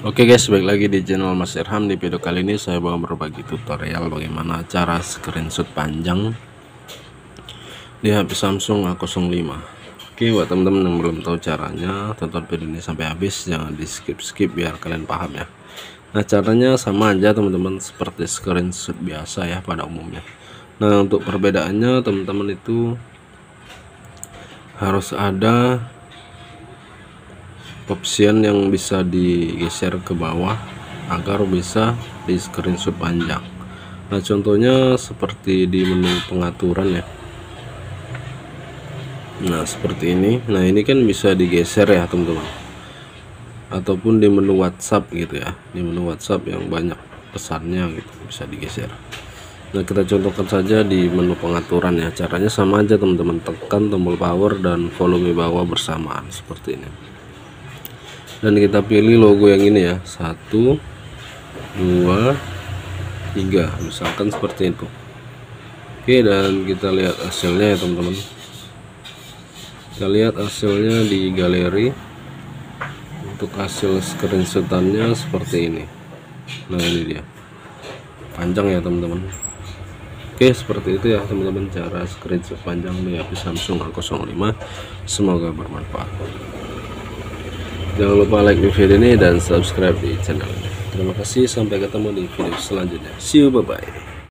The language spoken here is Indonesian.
Oke guys, balik lagi di channel Mas Irham. Di video kali ini saya mau berbagi tutorial bagaimana cara screenshot panjang di HP Samsung A05. Oke, buat teman-teman yang belum tahu caranya, tonton video ini sampai habis, jangan di skip-skip biar kalian paham ya. Nah, caranya sama aja teman-teman seperti screenshot biasa ya pada umumnya. Nah, untuk perbedaannya teman-teman itu harus ada option yang bisa digeser ke bawah agar bisa di screenshot panjang nah contohnya seperti di menu pengaturan ya. Nah seperti ini. Nah ini kan bisa digeser ya teman-teman. Ataupun di menu WhatsApp gitu ya. Di menu WhatsApp yang banyak pesannya gitu bisa digeser. Nah kita contohkan saja di menu pengaturan ya. Caranya sama aja teman-teman. Tekan tombol power dan volume bawah bersamaan. Seperti ini dan kita pilih logo yang ini ya. Satu dua tiga. Misalkan seperti itu. Oke dan kita lihat hasilnya ya teman-teman. Kita lihat hasilnya di galeri. Untuk hasil screenshotannya seperti ini. Nah ini dia. Panjang ya teman-teman. Oke seperti itu ya teman-teman. Cara screenshot panjang di HP Samsung A05 semoga bermanfaat jangan lupa like video ini dan subscribe di channel ini. Terima kasih sampai ketemu di video selanjutnya. See you bye bye